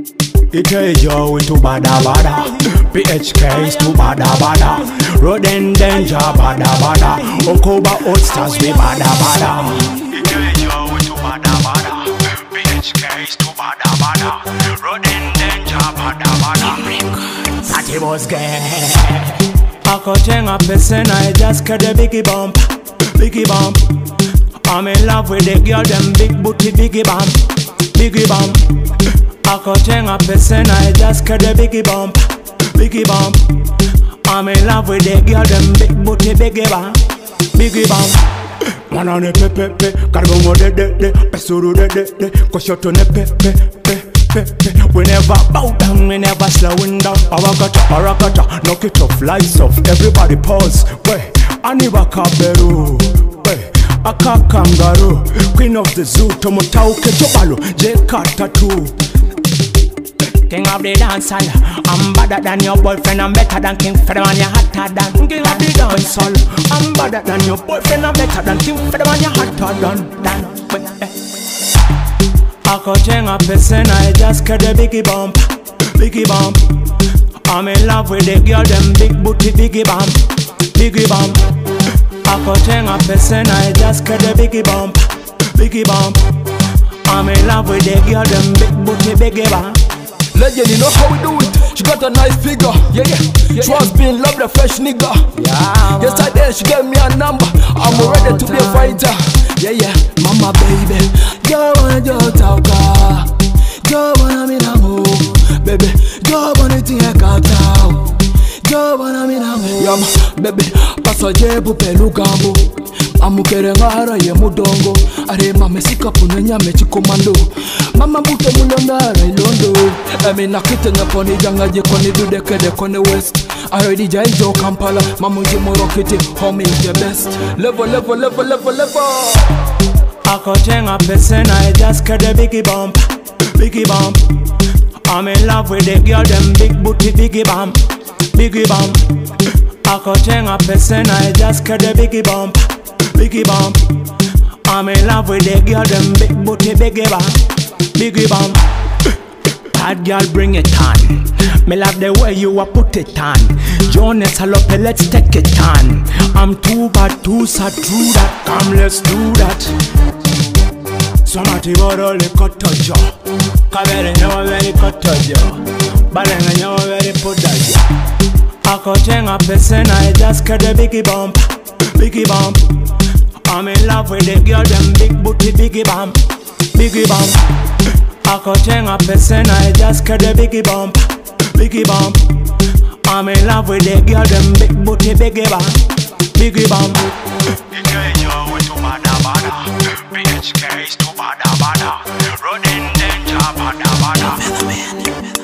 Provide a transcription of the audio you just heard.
Itejo we to bada bada. PHK is to bada bada. Roden danger bada bada. Okoba Oldstars we bada bada. Itejo we to bada PHK is to bada bada. Roden danger bada bada. Sati was gay. Akochenga person I just get a biggie bump Biggie bump. I'm in love with the girl them big booty biggie bump Biggie bump Akochenga person I just get a biggie bump Biggie bump. I'm in love with the girl them big booty biggie bump Biggie bump. Mwana ne pe pe pe Kargongo de de de Pesuru de de de Koshoto ne pe pe pe We never bow down, we never slowing down. Arakata, arakata, knock it off, lights off Everybody pause, we Aniba kaberu, we Aka kangaroo, queen of the zoo Tomotauke chobalo, J-Cat tattoo King of the dance hall I'm better than your boyfriend I'm better than King Federman You're hotter than King of the dance hall I'm better than your boyfriend I'm better than King Federman You're hotter than than Akochenga person I just get a biggie bump Biggie bump. I'm in love with the girl them big booty biggie bump Biggie bump. Akochenga person I just get a biggie bump Biggie bump. I'm in love with the girl them big booty biggie bump Legend, you know how we do it. She got a nice figure, yeah, yeah. yeah she was being loved, a fresh nigga. Yeah, Yesterday she gave me a number. I'm ready to be a fighter. Yeah, yeah, mama baby. Yo wanna jo tauka. Yo wanna mi namu, oh, baby. Yo wanna tiye katao. Yo wanna mi namu. Oh. Yama, baby. Paso jebu oh, pelu gambo. Amukere ngara ye mudongo. Are mame sikapune nyame chikomando. Mama bute mulondara ilondo. Emi nakitenge poni jangaje koni dudekede kone west. Already jaijo kampala mamuji morokiti home is the best. Level level level level level. Akochenga person I just get a biggie bump Biggie bump. I'm in love with the girl them big booty biggie bump Biggie bump. Akochenga person I just get a biggie bump Biggie bump. I'm in love with the girl them big booty biggie bump. Biggie bump. Bad girl bring it on. Me love the way you a put it on. Jonas Halope let's take it on. I'm too bad too sad true that. Come let's do that. Somati boro le kotojo Kabere nyawa veri kotojo Balenga nyawa veri podajo Akochenga person I just get a biggie bump. Biggie bump I'm in love with the girl them big booty biggie bump Biggie bump Akochenga person I just get a biggie bump. Biggie bump. I'm in love with the girl them big booty biggie bump Biggie bump. Ikejo we to bada bada. PHK is to bada bada. Roden Danger bada bada